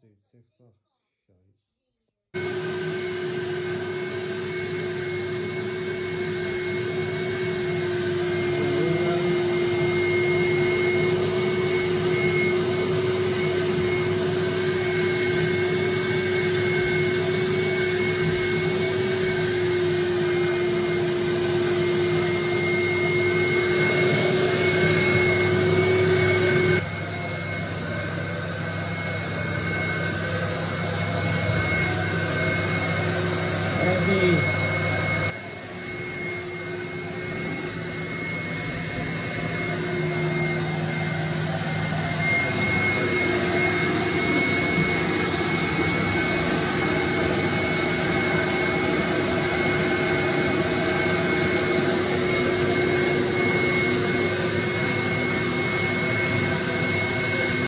这次找下一 Every